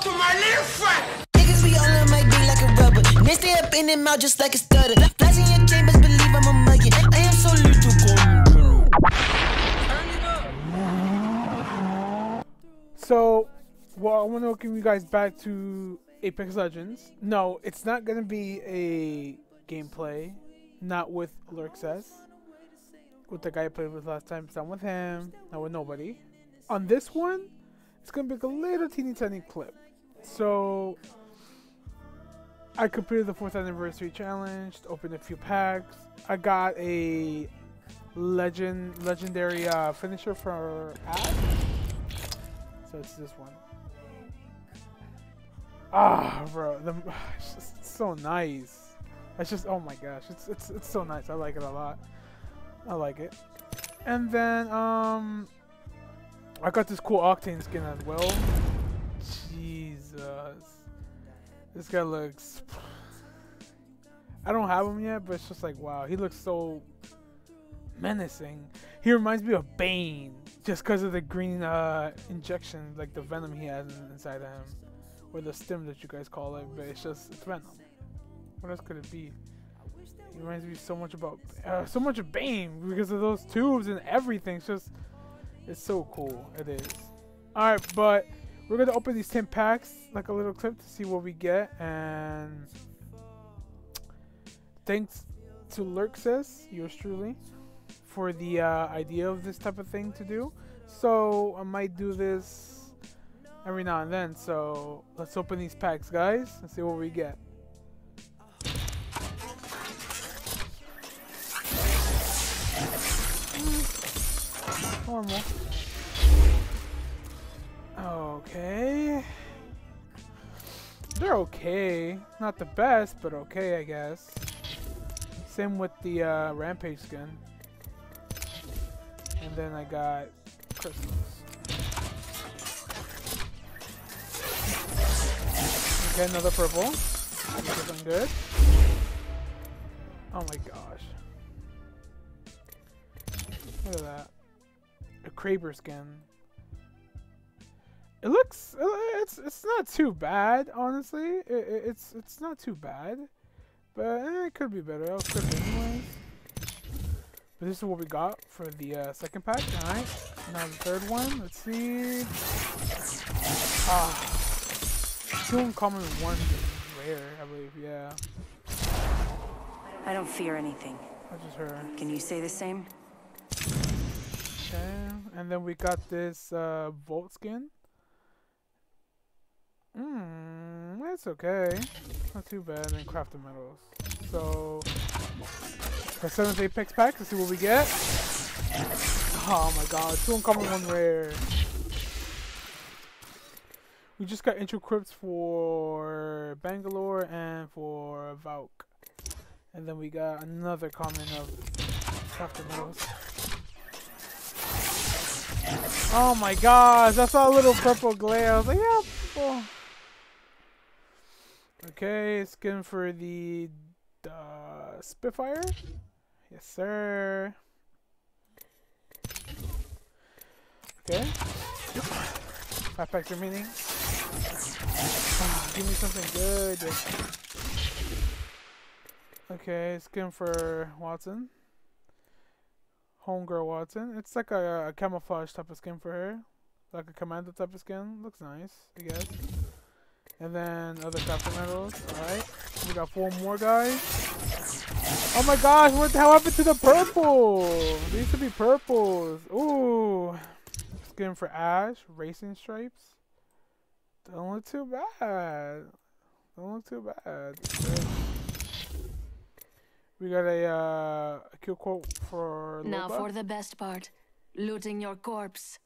talk to my little friend. Niggas be all on my dick like a rubber. They stay up in their mouth just like a stutter. Flies in your chambers, believe I'm a muggy. I am so little. So, well, I want to welcome you guys back to Apex Legends. No, it's not going to be a gameplay, not with Lurkses, with the guy I played with last time. It's not with him, not with nobody. On this one, it's going to be like a little teeny tiny clip. So, I completed the 4th anniversary challenge, opened a few packs. I got a legend legendary uh, finisher for Ash. So it's this one. Ah, bro, the, it's just so nice. It's just, oh my gosh, it's it's it's so nice. I like it a lot. I like it. And then um, I got this cool Octane skin as well. Jesus, this guy looks. I don't have him yet, but it's just like wow, he looks so menacing. He reminds me of Bane just because of the green uh, injection, like the venom he has inside of him, or the stim that you guys call it. But it's just it's venom. What else could it be? He reminds me so much about uh, so much of Bane because of those tubes and everything. It's just it's so cool. It is. All right, but we're gonna open these 10 packs like a little clip to see what we get and thanks to Lurkses, yours truly for the uh, idea of this type of thing to do. So I might do this every now and then. So let's open these packs, guys, and see what we get. Normal. Okay. Not the best, but okay, I guess. Same with the uh, Rampage skin. And then I got. Okay, another purple. Looking good. Oh my gosh. Look at that. A Kraber skin. It looks it's it's not too bad, honestly. It, it, it's it's not too bad, but eh, it could be better. I'll clip it anyways. But this is what we got for the uh, second pack. Alright. Now the third one. Let's see. Ah. Two uncommon, one rare, I believe. Yeah. I don't fear anything. That's just her. Can you say the same? Okay. And then we got this uh, Volt skin. Hmm, that's okay. Not too bad. And crafted metals. So, for seventh Apex pack, let's see what we get. Oh my god, two uncommon, one rare. We just got intro quips for Bangalore and for Valk. And then we got another common of crafted metals. Oh my gosh, I saw a little purple glare. I was like, yeah, purple. Okay, skin for the uh, Spitfire. Yes, sir. Okay. Five packs remaining. Give me something good. Okay, skin for Wattson. Homegirl Wattson. It's like a, a camouflage type of skin for her. Like a commando type of skin. Looks nice, I guess. And then other crafting metals. Alright. We got four more guys. Oh my gosh, what the hell happened to the purple? These should be purples. Ooh. Skin for Ash. Racing stripes. Don't look too bad. Don't look too bad. We got a, uh, a kill quote for Now for the best part. Looting your corpse.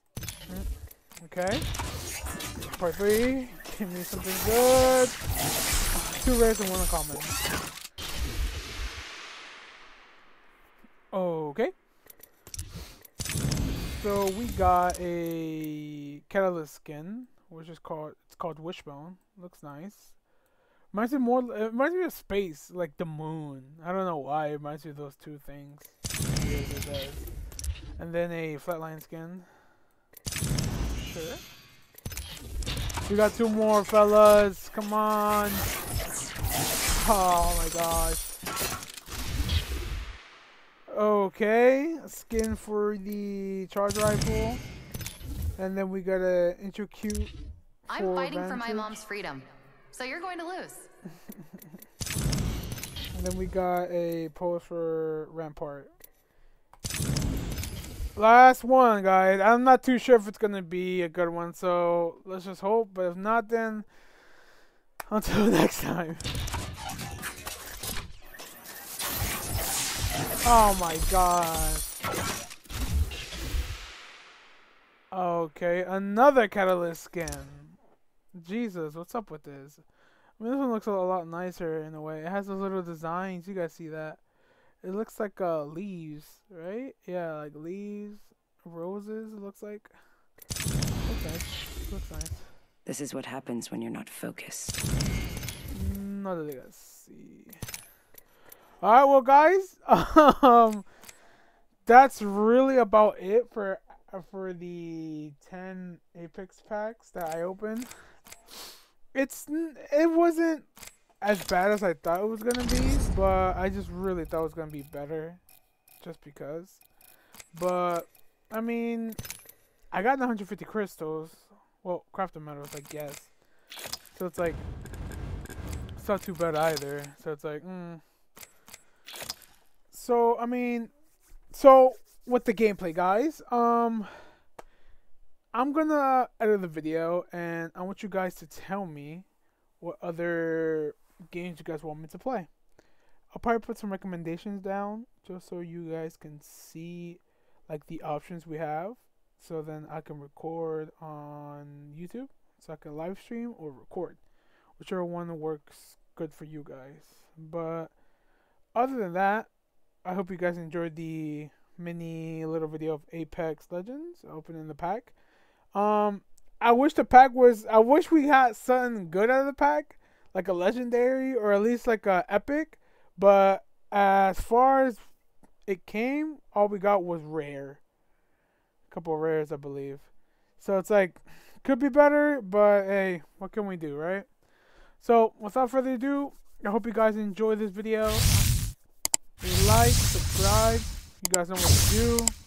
Okay. Part three. Give me something good. Two rares and one uncommon. Okay. So we got a catalyst skin, which is called it's called Wishbone. Looks nice. Reminds me more. It reminds me of space, like the moon. I don't know why. It reminds me of those two things. And then a flatline skin. Sure. We got two more, fellas. Come on. Oh my gosh. Okay, skin for the charge rifle. And then we got a intro quip. I'm for fighting for my mom's freedom. So you're going to lose. And then we got a pose for Rampart. Last one, guys. I'm not too sure if it's gonna be a good one, so let's just hope. But if not, then until next time. Oh my god. Okay, another catalyst skin. Jesus, what's up with this? I mean, this one looks a lot nicer in a way. It has those little designs. You guys see that? It looks like uh, leaves, right? Yeah, like leaves, roses. It looks like. Looks nice. Looks nice. This is what happens when you're not focused. Not that I gotta see. All right, well, guys, um, that's really about it for for the ten Apex packs that I opened. It's it wasn't as bad as I thought it was gonna be, but I just really thought it was gonna be better, just because. But I mean, I got 150 crystals. Well, crafting metals, I guess. So it's like it's not too bad either. So it's like, mm. So I mean, so with the gameplay, guys, um, I'm gonna edit the video, and I want you guys to tell me what other games you guys want me to play. I'll probably put some recommendations down just so you guys can see like the options we have. So then I can record on YouTube, so I can live stream or record, whichever one works good for you guys. But other than that, I hope you guys enjoyed the mini little video of Apex Legends opening the pack. Um, I wish the pack was. I wish we had something good out of the pack, like a legendary or at least like a epic. But as far as it came, all we got was rare. A couple rares, I believe. So it's like could be better, but hey, what can we do, right? So without further ado, I hope you guys enjoy this video. Like, subscribe. You guys know what to do.